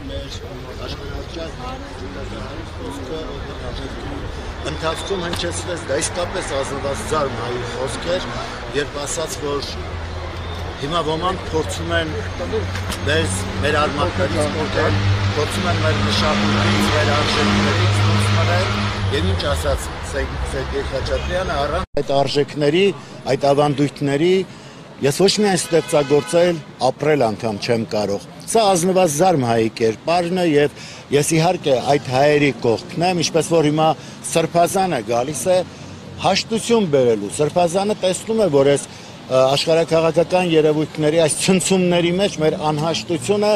մեր աշխարհացած խոսքը ընթացքում հնչեցրեց դա իսկապես ազնված ձարմ հայի խոսքեր, երբ ասաց, որ հիմա ոմանք փորձում են մեզ մեր արմատներից օգնել, փորձում են մեր մշակույթից, մեր արժեքներից մղել, եւ ինչ ասաց Սերգեյ Խաչատրյանը առանց այդ արժեքների, այդ ավանդույթների Ես ոչ միայն ստեղծագործել, ապրել անգամ չեմ կարող։ Սա ազնված զարմ հայի կերպարն է եւ ես իհարկե այդ հայերի կողքն եմ, ինչպես որ հիմա Սրբազանը գալիս է հաշտություն բերելու։ Սրբազանը տեսնում է, որ այս աշխարհակաղակական երևույթների այս ցնցումների մեջ մեր անհաշտությունը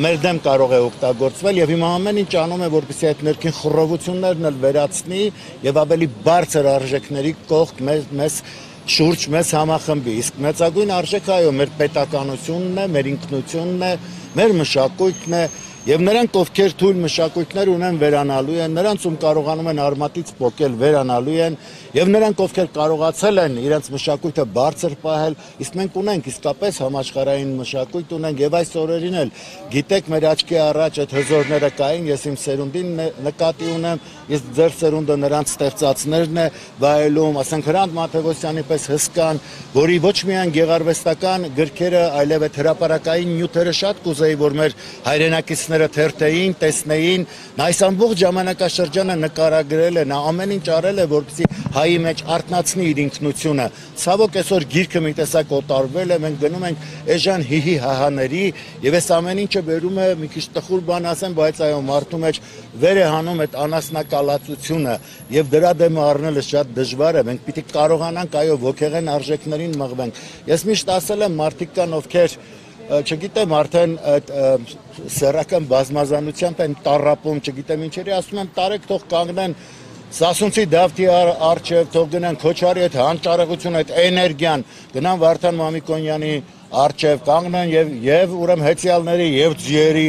մեր դեմ կարող է օգտագործվել եւ հիմա ամեն ինչ անում է որպեսզի այդ ներքին խռովություններն էլ վերացնի եւ ավելի բարձր արժեքների կողք մեզ մեզ շուրջ մեզ համախմբի։ Իսկ մեծագույն արժեքը այո, մեր պետականությունն է, մեր ինքնությունն է, մեր մշակույթն է, Եվ նրանք, ովքեր թույլ մշակույթներ ունեն, վերանալու են, նրանց ում կարողանում են արմատից փոկել, վերանալու են, եւ նրանք, ովքեր կարողացել են իրենց մշակույթը բարձր պահել, իսկ մենք ունենք իսկապես համաշխարհային մշակույթ ունենք եւ այս օրերին էլ գիտեք մեր աչքի առաջ այդ հզորները կային, ես իմ սերունդին նկատի ունեմ, ես ձեր սերունդը նրանց ստեղծածներն է վայելում, ասենք Հրանտ Մաթեոսյանի պես հսկան, որի ոչ միայն գեղարվեստական գրքերը, այլև այդ հրաապարակային նյութերը շատ կուզեի, որ մեր հայրենակիցները ժողովուրդները թերթեին, տեսնեին, նա այս ամբողջ ժամանակաշրջանը նկարագրել է, նա ամեն ինչ արել է, որպեսզի հայի մեջ արտնացնի իր ինքնությունը։ Ցավոք այսօր գիրքը մի տեսակ օտարվել է, մենք գնում ենք էժան հիհի հահաների եւ այս ամեն ինչը վերում է մի քիչ տխուր բան ասեմ, բայց այո, մարդու մեջ վեր է հանում այդ անասնակալացությունը եւ դրա դեմ առնելը շատ դժվար է։ Մենք պիտի կարողանանք այո ոգեղեն արժեքներին մղվենք։ Ես միշտ ասել եմ մարդիկ կան ովքեր չգիտեմ արդեն այդ սեռական բազմազանությամբ են տարապում, չգիտեմ ինչերի, ասում եմ տարեք թող կանգնեն Սասունցի Դավթի արչև թող գնան Քոչարի այդ հանճարեղություն, այդ էներգիան, գնան Վարդան Մամիկոնյանի արջև կանգնեն եւ եւ ուրեմն հեծյալների եւ ձիերի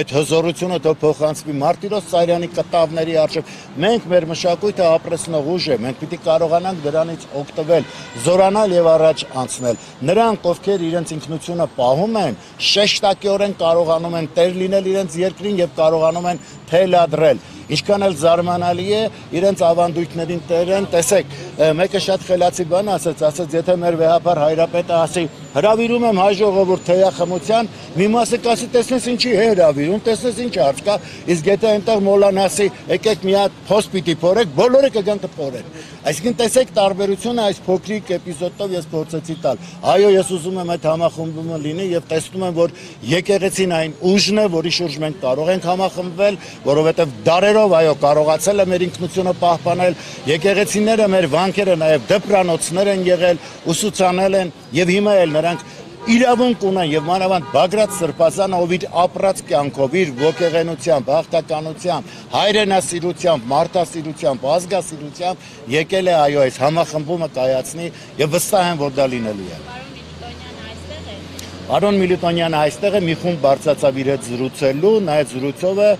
այդ հզորությունը թող փոխանցվի Մարտիրոս Սարյանի կտավների արջև մենք մեր մշակույթը ապրեցնող ուժ է մենք պիտի կարողանանք դրանից օգտվել զորանալ եւ առաջ անցնել նրանք ովքեր իրենց ինքնությունը պահում են շեշտակիորեն կարողանում են տեր լինել իրենց երկրին եւ կարողանում են թելադրել ինչքան էլ զարմանալի է իրենց ավանդույթներին տերեն տեսեք մեկը շատ խելացի բան ասաց ասաց եթե մեր վեհապար հայրապետը ասի հրավիրում եմ հայ ժողովուրդ թեյախմության, մի մասը կասի տեսնես ինչի է հրավիրում, տեսնես ինչ հարց կա, իսկ եթե այնտեղ մոլան ասի, եկեք մի հատ փոս պիտի փորեք, բոլորը կգան կփորեն։ Այսինքն տեսեք տարբերությունը այս փոքրիկ էպիզոդով ես փորձեցի տալ։ Այո, ես ուզում եմ այդ համախմբումը լինի եւ տեսնում եմ, որ եկեղեցին այն ուժն է, որի շուրջ մենք կարող ենք համախմբվել, որովհետեւ դարերով այո կարողացել է մեր ինքնությունը պահպանել, եկեղեցիները մեր վանքերը նաեւ դպրանոցներ են եղել, ուսուցանել են եւ հիմա էլ նրանք իրավունք ունեն եւ մանավանդ Բագրատ Սրբազանը ով իր ապրած կյանքով, իր ոգեղենությամբ, հաղթականությամբ, հայրենասիրությամբ, մարդասիրությամբ, ազգասիրությամբ եկել է այո այս համախմբումը կայացնի եւ վստահ եմ որ դա լինելու է։ Արոն Միլիտոնյանը այստեղ է մի խումբ բարձացավ իր հետ զրուցելու, նա այդ զրույցով է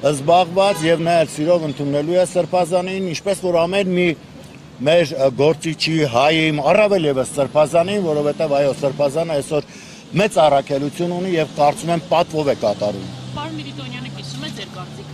զբաղված եւ նա սիրով ընդունելու է Սրբազանին, ինչպես որ ամեն մի մեր գործիչի հայի առավել եւս սրբազանին, որովհետեւ այո սրբազանը այսօր մեծ առաքելություն ունի եւ կարծում եմ պատվով է կատարում։ Պարոն Միլիտոնյանը կիսում է ձեր կարծիքը։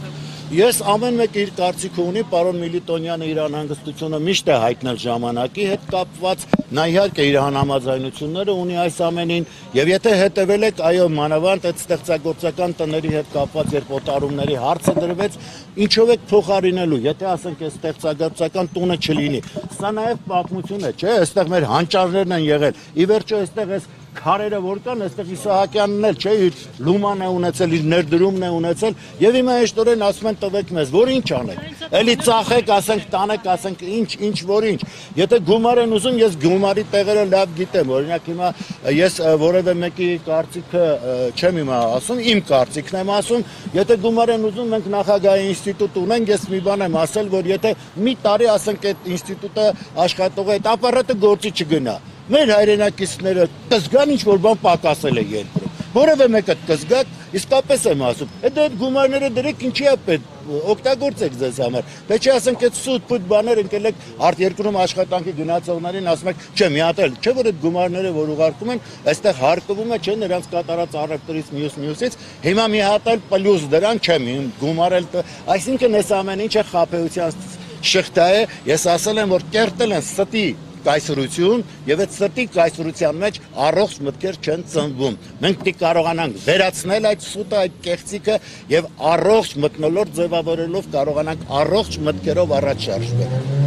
Ես ամեն մեկ իր կարծիքը ունի, պարոն Միլիտոնյանը իր անհանգստությունը միշտ է հայտնել ժամանակի հետ կապված, նա իհարկե իր հանամաձայնությունները ունի այս ամենին, եւ եթե հետեւել եք, այո, մանավանդ այդ ստեղծագործական տների հետ կապված երբ օտարումների հարցը դրվեց, ինչով եք փոխարինելու, եթե ասենք այս ստեղծագործական տունը չլինի։ Սա նաեւ պատմություն է, չէ՞, այստեղ մեր հանճարներն են եղել։ Ի վերջո այստեղ էս քարերը որ կան, այստեղ Իսահակյանն էլ չէ, իր լուման է ունեցել, իր ներդրումն է ունեցել, եւ հիմա հեշտորեն ասում են տվեք մեզ, որ ինչ անենք։ Էլի ծախեք, ասենք տանեք, ասենք ինչ, ինչ որ ինչ։ Եթե գումար են ուզում, ես գումարի տեղերը լավ գիտեմ, օրինակ հիմա ես որևէ մեկի կարծիքը չեմ հիմա ասում, իմ կարծիքն եմ ասում, եթե գումար են ուզում, մենք նախագահի ինստիտուտ ունենք, ես մի բան եմ ասել, որ եթե մի տարի ասենք այդ ինստիտուտը աշխատող է, այդ ապարատը գործի չգնա մեր հայրենակիցները կզգան ինչ որ բան պակասել է երկրում։ Որևէ մեկը կզգա, Իսկապես եմ ասում, այդ այդ գումարները դրեք ինչի է պետք օգտագործեք ձեզ համար։ Դե չի ասենք այդ սուտ փուտ բաներ ընկել եք արտերկրում աշխատանքի գնացողներին ասում եք, չէ, մի հատ էլ, չէ որ այդ գումարները որ ուղարկում են, այստեղ հարկվում է, չէ, նրանց կատարած առևտրից մյուս մյուսից, հիմա մի հատ էլ պլյուս դրան չեմ գումարել, այսինքն այս ամեն ինչը խափեության շղթա է, ես ասել եմ, որ կերտել են ստի կայսրություն եւ այդ սրտի կայսրության մեջ առողջ մտքեր չեն ծնվում։ Մենք պիտի կարողանանք վերացնել այդ սուտը, այդ կեղծիկը եւ առողջ մտնոլորտ ձևավորելով կարողանանք առողջ մտքերով առաջ շարժվել։